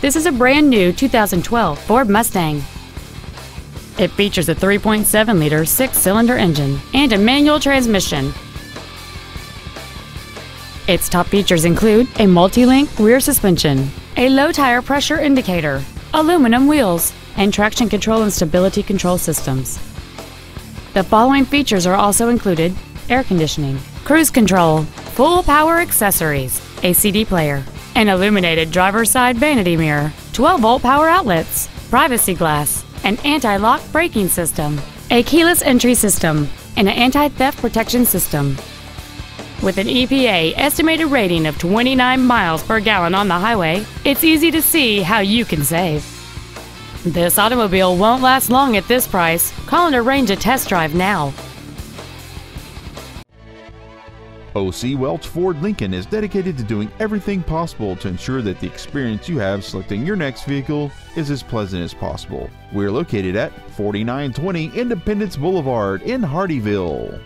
This is a brand new 2012 Ford Mustang. It features a 3.7 liter six cylinder engine and a manual transmission. Its top features include a multi link rear suspension, a low tire pressure indicator, aluminum wheels, and traction control and stability control systems. The following features are also included air conditioning, cruise control, full power accessories, a CD player, an illuminated driver's side vanity mirror, 12 volt power outlets, privacy glass, an anti lock braking system, a keyless entry system, and an anti theft protection system. With an EPA estimated rating of 29 miles per gallon on the highway, it's easy to see how you can save. This automobile won't last long at this price. Call and arrange a test drive now. OC Welch Ford Lincoln is dedicated to doing everything possible to ensure that the experience you have selecting your next vehicle is as pleasant as possible. We're located at 4920 Independence Boulevard in Hardeeville.